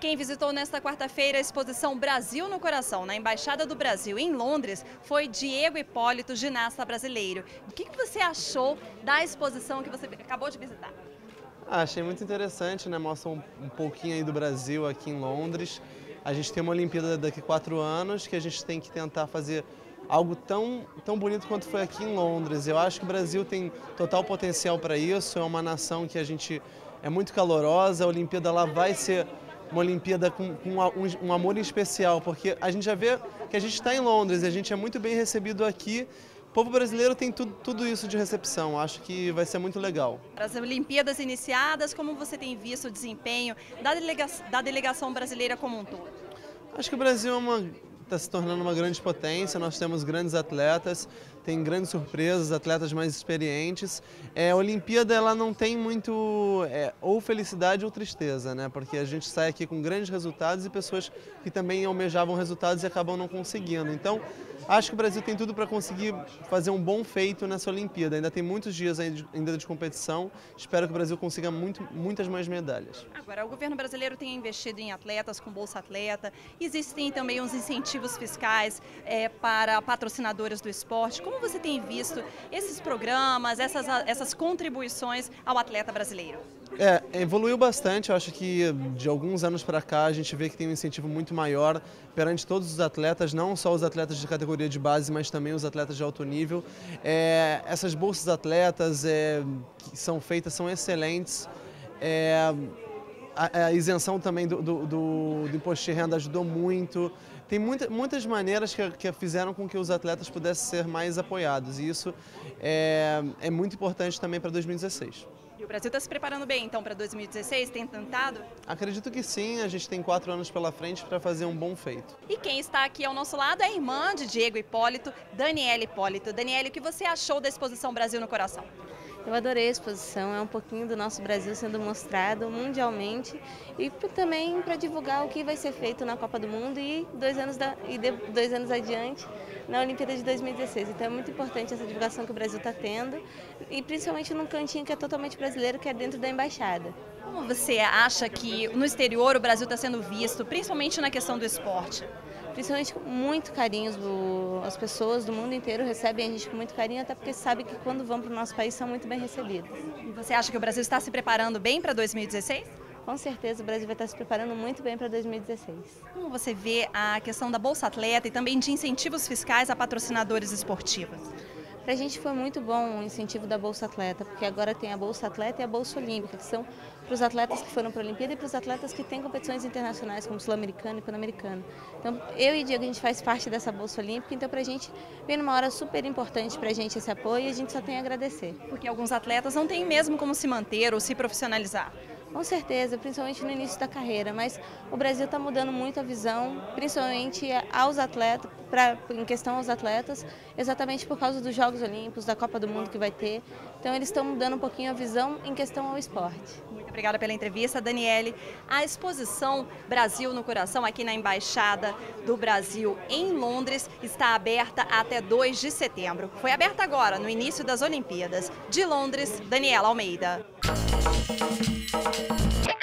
Quem visitou nesta quarta-feira a exposição Brasil no Coração, na Embaixada do Brasil, em Londres, foi Diego Hipólito, ginasta brasileiro. O que você achou da exposição que você acabou de visitar? Ah, achei muito interessante, né? Mostra um, um pouquinho aí do Brasil aqui em Londres. A gente tem uma Olimpíada daqui a quatro anos que a gente tem que tentar fazer algo tão, tão bonito quanto foi aqui em Londres. Eu acho que o Brasil tem total potencial para isso, é uma nação que a gente é muito calorosa, a Olimpíada lá vai ser uma Olimpíada com, com um, um, amor especial, porque a gente já vê que a gente está em Londres e a gente é muito bem recebido aqui. O povo brasileiro tem tudo, tudo isso de recepção, acho que vai ser muito legal. As Olimpíadas iniciadas, como você tem visto o desempenho da, delega da delegação brasileira como um todo? Acho que o Brasil é uma está se tornando uma grande potência, nós temos grandes atletas, tem grandes surpresas, atletas mais experientes. É, a Olimpíada ela não tem muito é, ou felicidade ou tristeza, né? porque a gente sai aqui com grandes resultados e pessoas que também almejavam resultados e acabam não conseguindo. Então, acho que o Brasil tem tudo para conseguir fazer um bom feito nessa Olimpíada. Ainda tem muitos dias ainda de competição, espero que o Brasil consiga muito, muitas mais medalhas. Agora, o governo brasileiro tem investido em atletas com Bolsa Atleta, existem também uns incentivos incentivos fiscais é, para patrocinadores do esporte. Como você tem visto esses programas, essas, essas contribuições ao atleta brasileiro? É, evoluiu bastante. Eu acho que de alguns anos para cá a gente vê que tem um incentivo muito maior perante todos os atletas, não só os atletas de categoria de base, mas também os atletas de alto nível. É, essas bolsas atletas é, que são feitas são excelentes. É, a, a, isenção também do, do, do, do imposto de renda ajudou muito tem muita, muitas maneiras que, que, fizeram com que os atletas pudessem ser mais apoiados e isso é, é muito importante também para 2016. E o Brasil está se preparando bem, então, para 2016? Tem tentado? Acredito que sim. A gente tem quatro anos pela frente para fazer um bom feito. E quem está aqui ao nosso lado é a irmã de Diego Hipólito, Daniela Hipólito. Daniela, o que você achou da exposição Brasil no Coração? Eu adorei a exposição, é um pouquinho do nosso Brasil sendo mostrado mundialmente e também para divulgar o que vai ser feito na Copa do Mundo e dois anos, da, e de, dois anos adiante na Olimpíada de 2016. Então é muito importante essa divulgação que o Brasil está tendo e principalmente num cantinho que é totalmente brasileiro, que é dentro da embaixada. Como você acha que no exterior o Brasil está sendo visto, principalmente na questão do esporte? Principalmente com muito carinho. As pessoas do mundo inteiro recebem a gente com muito carinho, até porque sabem que quando vão para o nosso país são muito bem recebidos. E você acha que o Brasil está se preparando bem para 2016? Com certeza o Brasil vai estar se preparando muito bem para 2016. Como você vê a questão da Bolsa Atleta e também de incentivos fiscais a patrocinadores esportivos? Para a gente foi muito bom o incentivo da Bolsa Atleta, porque agora tem a Bolsa Atleta e a Bolsa Olímpica, que são para os atletas que foram para a Olimpíada e para os atletas que têm competições internacionais, como Sul-Americano e Pan-Americano. Então, eu e Diego, a gente faz parte dessa Bolsa Olímpica, então para a gente vem numa hora super importante para a gente esse apoio e a gente só tem a agradecer. Porque alguns atletas não têm mesmo como se manter ou se profissionalizar. Com certeza, principalmente no início da carreira, mas o Brasil está mudando muito a visão, principalmente aos atletas, pra, em questão aos atletas, exatamente por causa dos Jogos Olímpicos, da Copa do Mundo que vai ter. Então eles estão mudando um pouquinho a visão em questão ao esporte. Muito obrigada pela entrevista, Daniele. A exposição Brasil no Coração, aqui na Embaixada do Brasil em Londres, está aberta até 2 de setembro. Foi aberta agora, no início das Olimpíadas. De Londres, Daniela Almeida. Thank you.